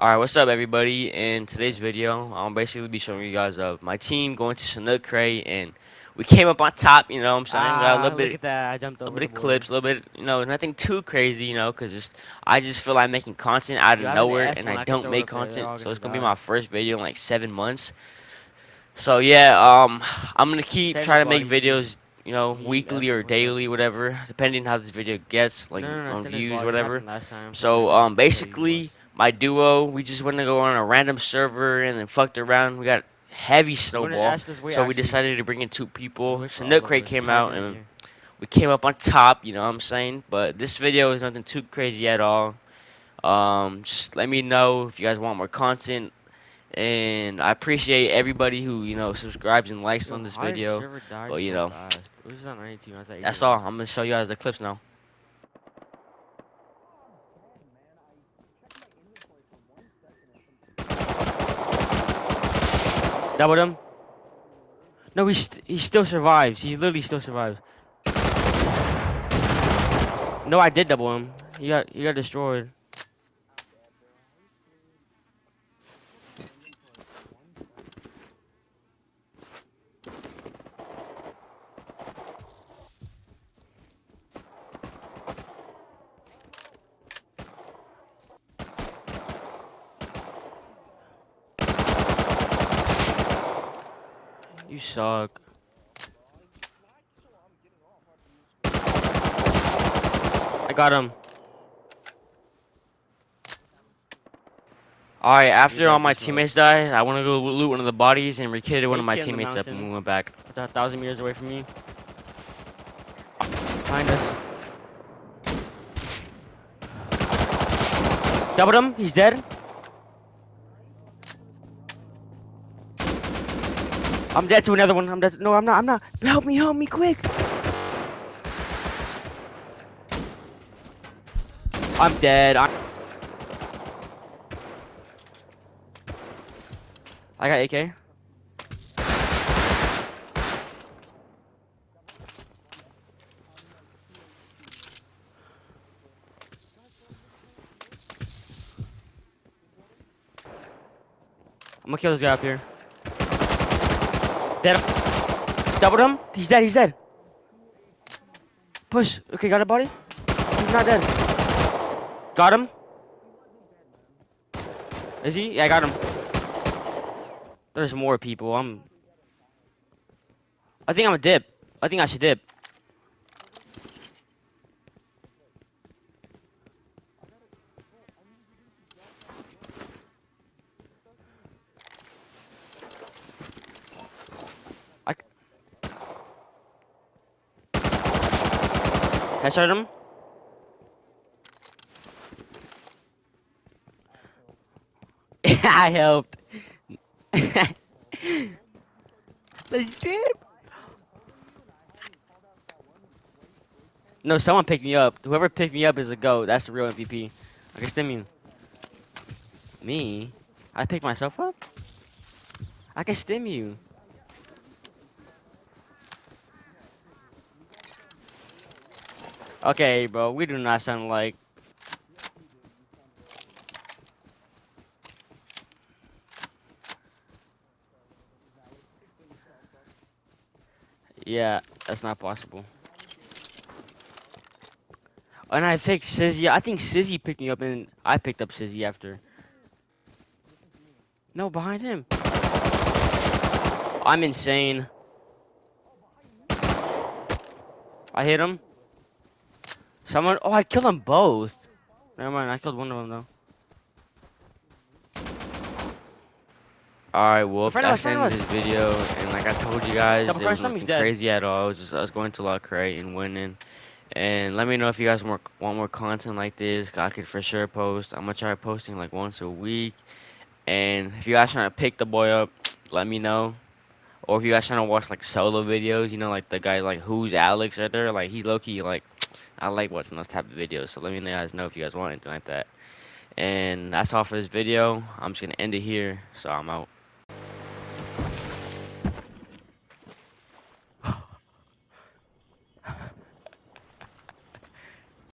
Alright, what's up everybody? In today's video, I'll basically be showing you guys of my team going to Chinook Crate and we came up on top, you know what I'm saying? Got a Ah, little bit. I jumped a little bit of clips, a little bit, you know, nothing too crazy, you know, because just I just feel like making content out of an nowhere, and I I don't make it up there, they're content, so it's gonna be my first video in like seven months. So yeah, um, I'm gonna keep Tell trying to make videos, you know, he- weekly or daily, whatever, depending how this video gets, like no, no, no, on views, whatever. happened last time, So um, he said he basically. My duo, we just went to go on a random server and then fucked around. We got heavy snowball. way, So we decided to bring in two people. So Crate came out and here. we came up on top, you know what I'm saying? But this video is nothing too crazy at all. Um, just let me know if you guys want more content. And I appreciate everybody who, you know, subscribes and likes on this video. but, you know, fast? It was on 92, I was at That's all. I'm going to show you guys the clips now. Doubled him. No, he st he still survives. He literally still survives. No, I did double him. He got he got destroyed. You suck. I got him. Alright, after all my teammates died, I want to go loot one of the bodies and rekitted one of my kid in the teammates up and we went back. It's a thousand meters away from me. Behind us. Doubled him. He's dead. I'm dead to another one. I'm dead. No, I'm not. I'm not. Help me. Help me quick. I'm dead. I'm... I got AK. I'm gonna kill this guy up here. Dead. Doubled him. He's dead. He's dead. Push. Okay, got a body. He's not dead. Got him. Is he? Yeah, I got him. There's more people. I'm. I think I'm a dip. I think I should dip. Headshot him. I helped. Let's dip. No, someone picked me up. Whoever picked me up is a goat. That's the real MVP. I guess that mean me. I picked myself up. I can stim you. Okay, bro. We do not sound like. Yeah, that's not possible. And I picked Sizzy. I think Sizzy picked me up, and I picked up Sizzy after. No, behind him. I'm insane. I hit him. Someone. Oh, I killed them both. Never mind. I killed one of them though. Alright, well, that's end friend of of this video. And like I told you guys, Double it was nothing crazy at all. It was just us going to La Crate and winning. And let me know if you guys more, want more content like this. I could for sure post. I'm going to try posting like once a week. And if you guys trying to pick the boy up, let me know. Or if you guys trying to watch like solo videos, you know, like the guy like who's Alex right there, like he's low key like I like watching those type of videos. So let me guys know if you guys want anything like that. And that's all for this video. I'm just going to end it here. So I'm out.